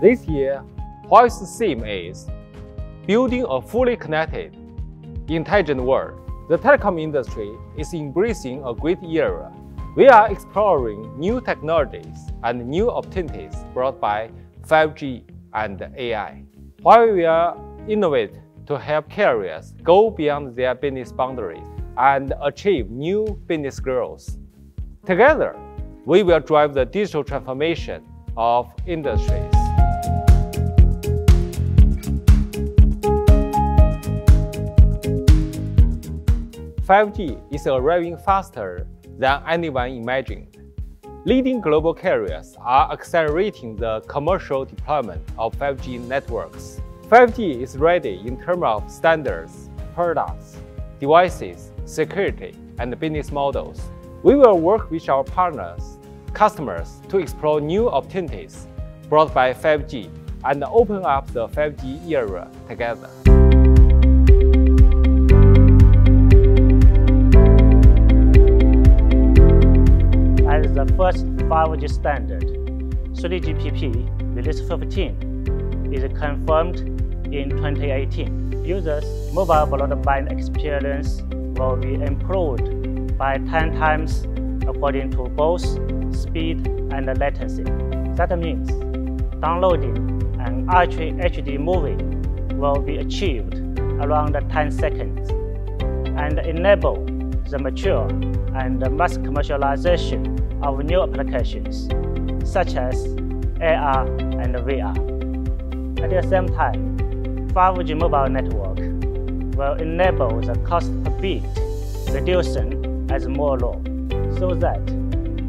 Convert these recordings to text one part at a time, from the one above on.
Huawei's theme is building a fully connected, intelligent world. The telecom industry is embracing a great era. We are exploring new technologies and new opportunities brought by 5G and AI. Huawei will innovate to help carriers go beyond their business boundaries and achieve new business growth. Together, we will drive the digital transformation of industries. 5G is arriving faster than anyone imagined. Leading global carriers are accelerating the commercial deployment of 5G networks. 5G is ready in terms of standards, products, devices, security, and business models. We will work with our partners, customers to explore new opportunities brought by 5G and open up the 5G era together. The first 5G standard, 3GPP Release 15, is confirmed in 2018. Users' mobile broadband experience will be improved by 10 times according to both speed and latency. That means downloading an Ultra HD movie will be achieved around 10 seconds and enable the mature and mass commercialization of new applications, such as AR and VR. At the same time, 5G mobile network will enable the cost per bit reduction as more low, so that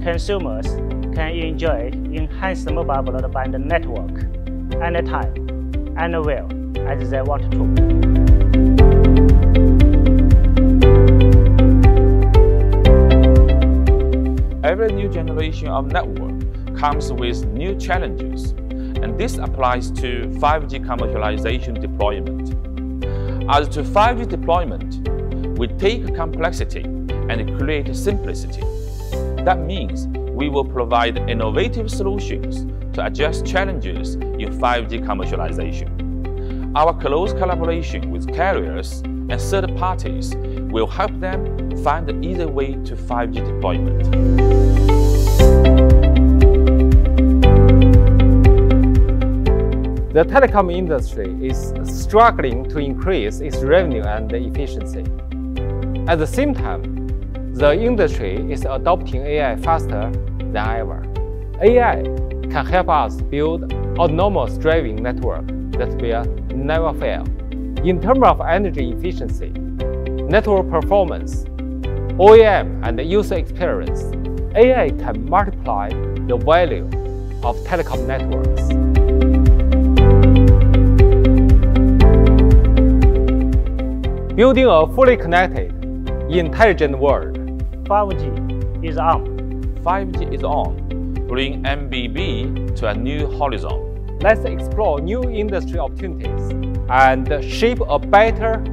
consumers can enjoy enhanced mobile broadband network anytime, anywhere as they want to. New generation of network comes with new challenges, and this applies to 5G commercialization deployment. As to 5G deployment, we take complexity and create simplicity. That means we will provide innovative solutions to address challenges in 5G commercialization. Our close collaboration with carriers and third parties will help them find the easy way to 5G deployment. The telecom industry is struggling to increase its revenue and efficiency. At the same time, the industry is adopting AI faster than ever. AI can help us build autonomous driving network that will never fail. In terms of energy efficiency, network performance, O&M and user experience, AI can multiply the value of telecom networks. Building a fully connected, intelligent world. 5G is on. 5G is on, bring MBB to a new horizon. Let's explore new industry opportunities and shape a better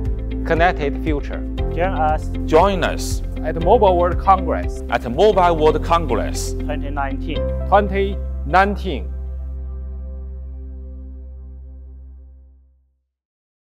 connected future. Join us Join us at Mobile World Congress at Mobile World Congress 2019. 2019.